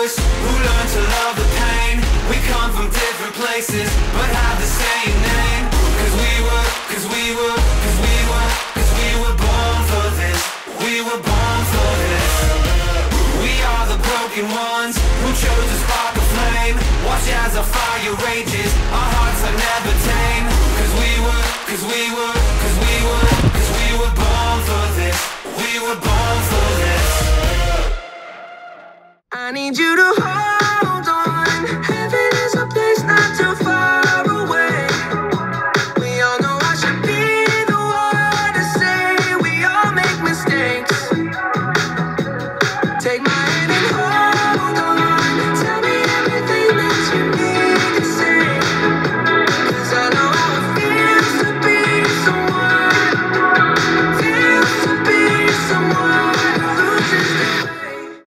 who learn to love the pain. We come from different places, but have the same name. Cause we were, cause we were, cause we were, cause we were born for this. We were born for this. We are the broken ones who chose to spark a flame. Watch as our fire rages, I need you to hold